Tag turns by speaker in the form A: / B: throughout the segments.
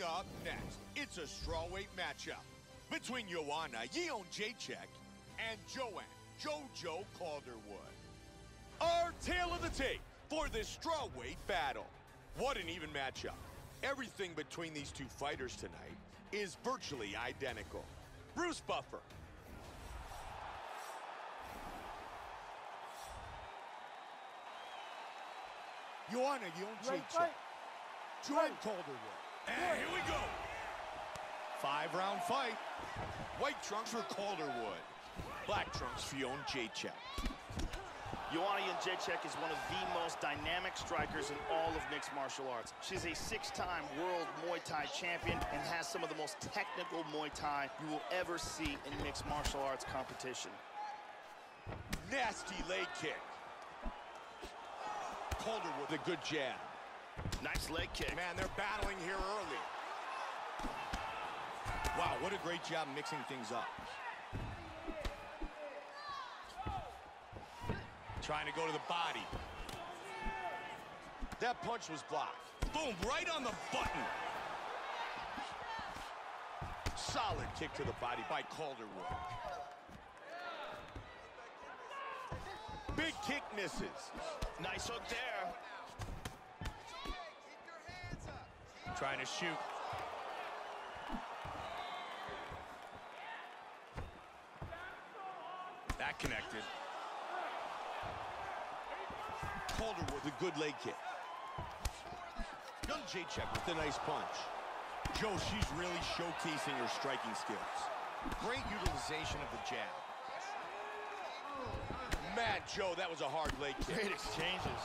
A: Coming up next, it's a strawweight matchup between Joanna Jędrzejczyk and Joanne JoJo Calderwood. Our tale of the tape for this strawweight battle. What an even matchup. Everything between these two fighters tonight is virtually identical. Bruce Buffer. Joanna Jędrzejczyk. Joanne Calderwood. And here we go. Five round fight. White trunks for Calderwood. Black trunks for Jędrzejczyk.
B: Joanna Jędrzejczyk is one of the most dynamic strikers in all of mixed martial arts. She's a six-time world Muay Thai champion and has some of the most technical Muay Thai you will ever see in mixed martial arts competition.
A: Nasty leg kick. Calderwood with a good jab.
B: Nice leg kick.
A: Man, they're battling here early. Wow, what a great job mixing things up. Trying to go to the body. That punch was blocked. Boom, right on the button. Solid kick to the body by Calderwood. Big kick misses.
B: Nice hook there.
A: Trying to shoot. That connected. Calder with a good leg kick. Jędrzejczyk with a nice punch. Joe, she's really showcasing her striking skills. Great utilization of the jab. Man, Joe, that was a hard leg kick.
B: Great exchanges.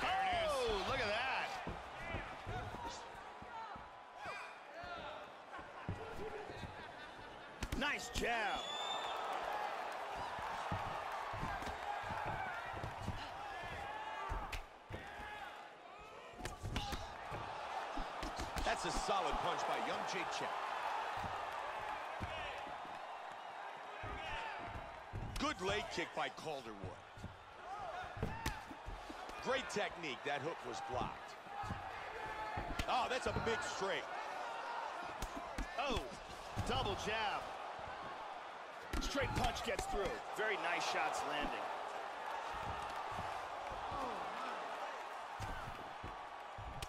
A: There it is.
B: Oh, look at that. Nice jab.
A: That's a solid punch by young Jacek. Good leg kick by Calderwood. Great technique. That hook was blocked. Oh, that's a big straight.
B: Oh, double jab. Straight punch gets through. Very nice shots landing.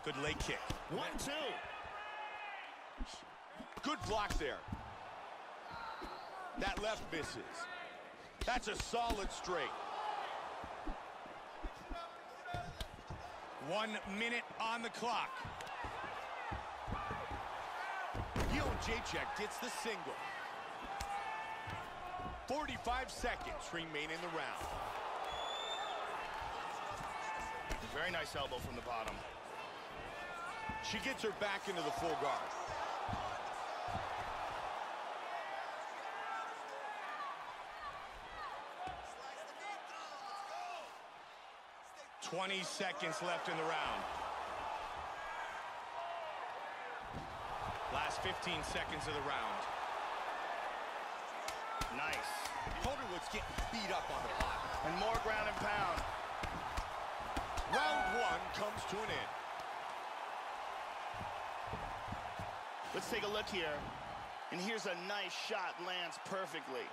A: Good leg kick.
B: One, two.
A: Good block there. That left misses. That's a solid straight. One minute on the clock. Jędrzejczyk gets the single. 45 seconds remain in the round.
B: Very nice elbow from the bottom.
A: She gets her back into the full guard. Twenty seconds left in the round. Last 15 seconds of the round.
B: Nice.
A: Calderwood's getting beat up on the bottom.
B: And more ground and pound.
A: Round one comes to an end.
B: Let's take a look here. And here's a nice shot, lands perfectly.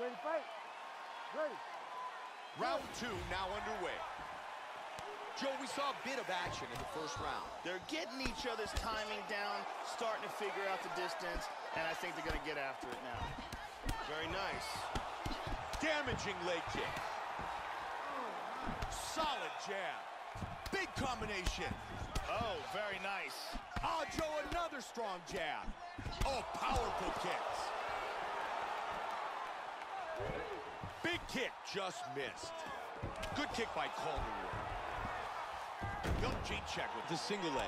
C: Ready to fight? Ready.
A: Round two now underway. Joe, we saw a bit of action in the first round.
B: They're getting each other's timing down, starting to figure out the distance, and I think they're going to get after it now.
A: Very nice. Damaging leg kick. Solid jab. Big combination.
B: Oh, very nice.
A: Oh, Joe, another strong jab. Oh, powerful kicks. Big kick just missed. Good kick by Calderwood. Young Jacek with the single leg.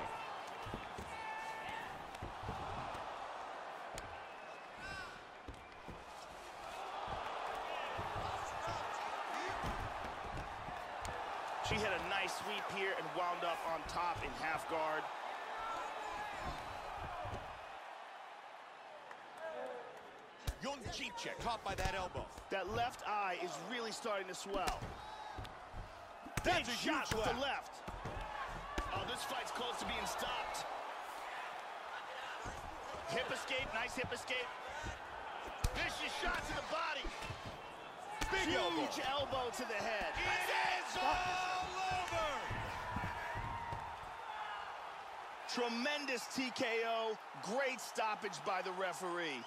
B: She hit a nice sweep here and wound up on top in half guard.
A: Jacek caught by that elbow.
B: That left eye is really starting to swell.
A: That's
B: Big
A: a
B: shot with
A: left.
B: the left.
D: Being stopped.
B: Hip escape, nice hip escape. Vicious shot to the body.
A: Big elbow.
B: Huge elbow to the head.
A: It is all over.
B: Tremendous TKO. Great stoppage by the referee.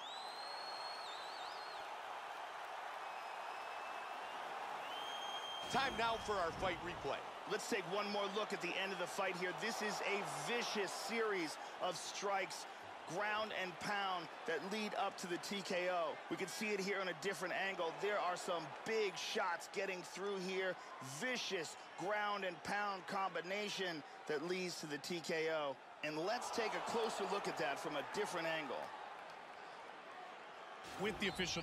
A: Time now for our fight replay.
B: Let's take one more look at the end of the fight here. This is a vicious series of strikes, ground and pound, that lead up to the TKO. We can see it here on a different angle. There are some big shots getting through here. Vicious ground and pound combination that leads to the TKO. And let's take a closer look at that from a different angle.
E: with the official.